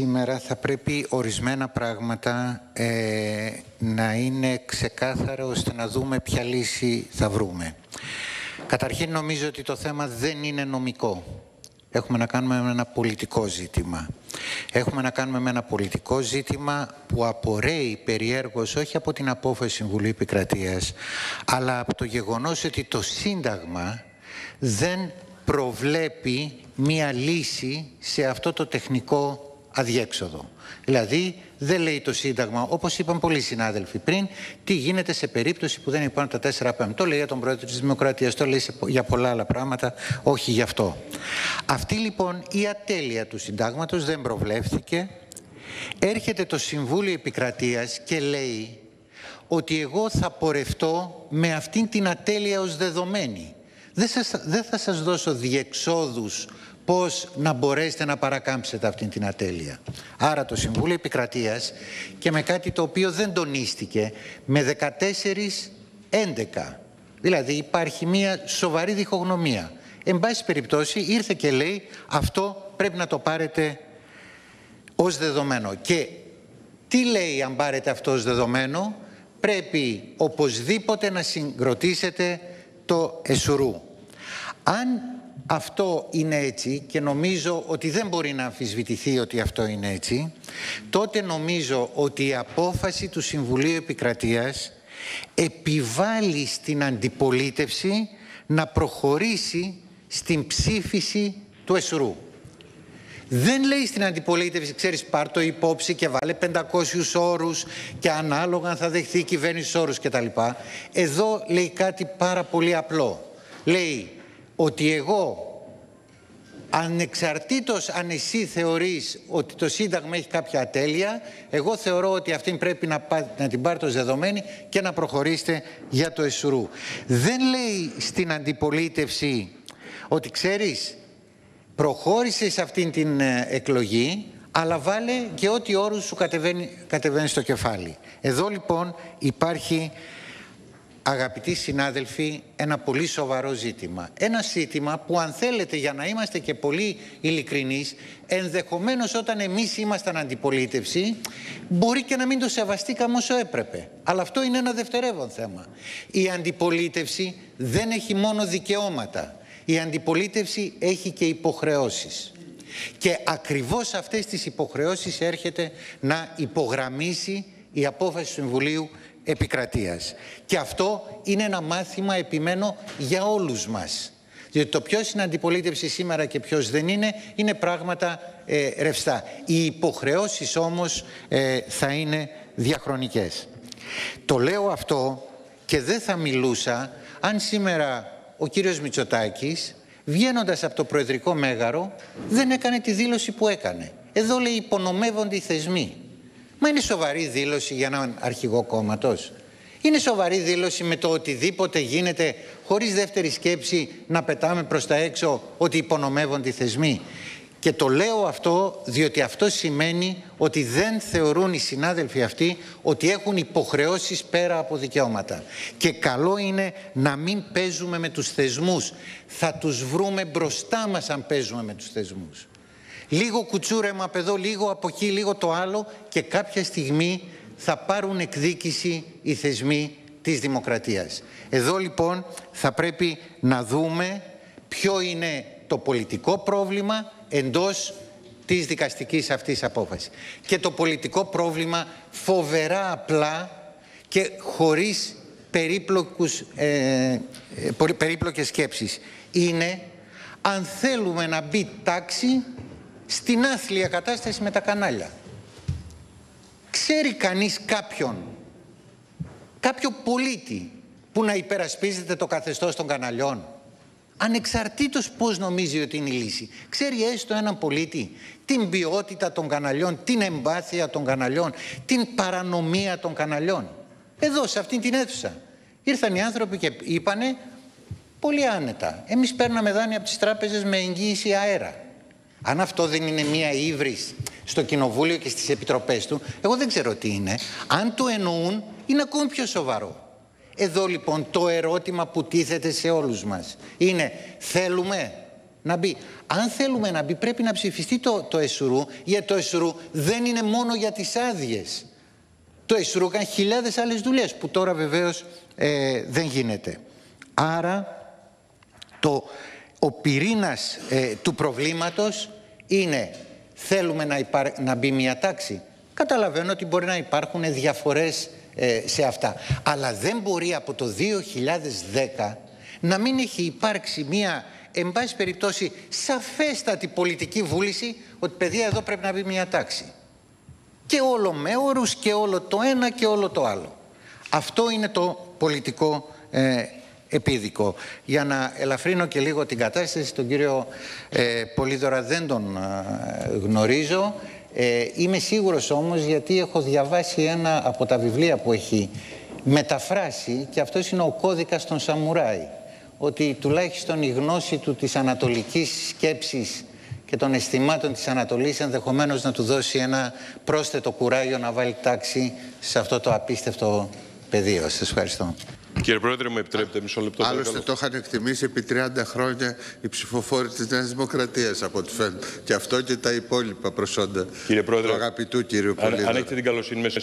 Σήμερα θα πρέπει ορισμένα πράγματα ε, να είναι ξεκάθαρα ώστε να δούμε ποια λύση θα βρούμε. Καταρχήν νομίζω ότι το θέμα δεν είναι νομικό. Έχουμε να κάνουμε με ένα πολιτικό ζήτημα. Έχουμε να κάνουμε με ένα πολιτικό ζήτημα που απορρέει περιέργως όχι από την απόφαση Συμβουλίου Επικρατείας αλλά από το γεγονός ότι το Σύνταγμα δεν προβλέπει μία λύση σε αυτό το τεχνικό αδιέξοδο. Δηλαδή, δεν λέει το Σύνταγμα, όπως είπαν πολλοί συνάδελφοι πριν, τι γίνεται σε περίπτωση που δεν υπάρχουν τα 4 πέμπτα. Το λέει για τον πρόεδρο της Δημοκρατίας, το λέει για πολλά άλλα πράγματα, όχι γι' αυτό. Αυτή λοιπόν η ατέλεια του Συντάγματος δεν προβλέφθηκε. Έρχεται το Συμβούλιο Επικρατείας και λέει ότι εγώ θα πορευτώ με αυτήν την ατέλεια ως δεδομένη. Δεν, σας, δεν θα σας δώσω διεξόδους πώς να μπορέσετε να παρακάμψετε αυτήν την ατέλεια. Άρα το Συμβούλιο Επικρατείας και με κάτι το οποίο δεν τονίστηκε, με 14-11. Δηλαδή υπάρχει μια σοβαρή διχογνωμία. Εν πάση περιπτώσει ήρθε και λέει αυτό πρέπει να το πάρετε ως δεδομένο. Και τι λέει αν πάρετε αυτό ως δεδομένο, πρέπει οπωσδήποτε να συγκροτήσετε το εσουρού. Αν αυτό είναι έτσι και νομίζω ότι δεν μπορεί να αμφισβητηθεί ότι αυτό είναι έτσι, τότε νομίζω ότι η απόφαση του Συμβουλίου Επικρατείας επιβάλλει στην αντιπολίτευση να προχωρήσει στην ψήφιση του ΕΣΡΟΥ. Δεν λέει στην αντιπολίτευση, ξέρεις πάρ το υπόψη και βάλε 500 όρους και ανάλογα θα δεχθεί η κυβέρνηση όρους κτλ. Εδώ λέει κάτι πάρα πολύ απλό. Λέει ότι εγώ ανεξαρτήτως αν εσύ θεωρείς ότι το Σύνταγμα έχει κάποια ατέλεια, εγώ θεωρώ ότι αυτήν πρέπει να, να την πάρετε ως δεδομένη και να προχωρήσετε για το ΕΣΡΟΥ. Δεν λέει στην αντιπολίτευση ότι ξέρεις, προχώρησες σε αυτήν την ε, εκλογή, αλλά βάλε και ό,τι όρους σου κατεβαίνει, κατεβαίνει στο κεφάλι. Εδώ λοιπόν υπάρχει αγαπητοί συνάδελφοι, ένα πολύ σοβαρό ζήτημα. Ένα ζήτημα που αν θέλετε για να είμαστε και πολύ ειλικρινείς, ενδεχομένως όταν εμείς ήμασταν αντιπολίτευση, μπορεί και να μην το σεβαστήκαμε όσο έπρεπε. Αλλά αυτό είναι ένα δευτερεύον θέμα. Η αντιπολίτευση δεν έχει μόνο δικαιώματα. Η αντιπολίτευση έχει και υποχρεώσεις. Και ακριβώς αυτές τις υποχρεώσεις έρχεται να υπογραμμίσει η απόφαση του Συμβουλίου επικρατείας. Και αυτό είναι ένα μάθημα, επιμένω, για όλους μας. Διότι το ποιος είναι αντιπολίτευση σήμερα και ποιος δεν είναι, είναι πράγματα ε, ρευστά. Οι υποχρεώσεις όμως ε, θα είναι διαχρονικές. Το λέω αυτό και δεν θα μιλούσα αν σήμερα ο κύριος Μητσοτάκης βγαίνοντας από το Προεδρικό Μέγαρο δεν έκανε τη δήλωση που έκανε. Εδώ λέει υπονομεύονται οι θεσμοί. Μα είναι σοβαρή δήλωση για έναν αρχηγό κόμματος. Είναι σοβαρή δήλωση με το οτιδήποτε γίνεται χωρίς δεύτερη σκέψη να πετάμε προς τα έξω ότι υπονομεύονται οι θεσμοί. Και το λέω αυτό διότι αυτό σημαίνει ότι δεν θεωρούν οι συνάδελφοι αυτοί ότι έχουν υποχρεώσεις πέρα από δικαιώματα. Και καλό είναι να μην παίζουμε με τους θεσμούς. Θα τους βρούμε μπροστά μας αν παίζουμε με τους θεσμούς λίγο κουτσούρεμα από εδώ, λίγο από εκεί, λίγο το άλλο και κάποια στιγμή θα πάρουν εκδίκηση οι θεσμοί της δημοκρατίας. Εδώ λοιπόν θα πρέπει να δούμε ποιο είναι το πολιτικό πρόβλημα εντός της δικαστικής αυτής απόφασης. Και το πολιτικό πρόβλημα φοβερά απλά και χωρίς περίπλοκους, ε, ε περίπλοκες σκέψεις είναι αν θέλουμε να μπει τάξη στην άθλια κατάσταση με τα κανάλια. Ξέρει κανείς κάποιον, κάποιο πολίτη που να υπερασπίζεται το καθεστώς των καναλιών; Ανεξαρτήτως πώς νομίζει ότι είναι η λύση. Ξέρει έστω έναν πολίτη την ποιότητα των καναλιών, την εμπάθεια των καναλιών, την παρανομία των καναλιών; Εδώ, σε αυτήν την αίθουσα. Ήρθαν οι άνθρωποι και είπανε πολύ άνετα. Εμείς παίρναμε δάνεια από τις τράπεζες με εγγύηση αέρα. Αν αυτό δεν είναι μία ύβρις στο κοινοβούλιο και στις επιτροπές του, εγώ δεν ξέρω τι είναι. Αν το εννοούν, είναι ακόμη πιο σοβαρό. Εδώ λοιπόν το ερώτημα που τίθεται σε όλους μας είναι θέλουμε να μπει; Αν θέλουμε να μπει πρέπει να ψηφιστεί το, το ΕΣΡΟΥ, γιατί το ΕΣΡΟΥ δεν είναι μόνο για τις άδειες. Το ΕΣΡΟΥ κάνει χιλιάδες άλλες δουλειές που τώρα βεβαίως ε, δεν γίνεται. Άρα το, ο πυρήνας ε, του προβλήματος είναι θέλουμε να, να μπει μια τάξη. Καταλαβαίνω ότι μπορεί να υπάρχουν διαφορές ε, σε αυτά. Αλλά δεν μπορεί από το 2010 να μην έχει υπάρξει μια, εν πάση περιπτώσει, σαφέστατη πολιτική βούληση ότι παιδιά εδώ πρέπει να μπει μια τάξη. Και όλο με όρους και όλο το ένα και όλο το άλλο. Αυτό είναι το πολιτικό ε, επίδικο. Για να ελαφρύνω και λίγο την κατάσταση, τον κύριο ε, Πολύδωρα δεν τον ε, γνωρίζω. Ε, είμαι σίγουρος όμως γιατί έχω διαβάσει ένα από τα βιβλία που έχει μεταφράσει και αυτός είναι ο κώδικας των Σαμουράι. Ότι τουλάχιστον η γνώση του της ανατολικής σκέψης και των αισθημάτων της Ανατολής ενδεχομένως να του δώσει ένα πρόσθετο κουράγιο να βάλει τάξη σε αυτό το απίστευτο πεδίο. Σας ευχαριστώ. Κύριε Πρόεδρε, μου επιτρέπετε μισό λεπτό. Άλλωστε το είχαν εκτιμήσει επί 30 χρόνια οι ψηφοφόροι της Νέας Δημοκρατίας από ό,τι φαίνεται. Και αυτό και τα υπόλοιπα προσόντα Κύριε Πρόεδρε, του αγαπητού κύριου αν, Πολύδωρα. αν έχετε την καλοσύνη μέσα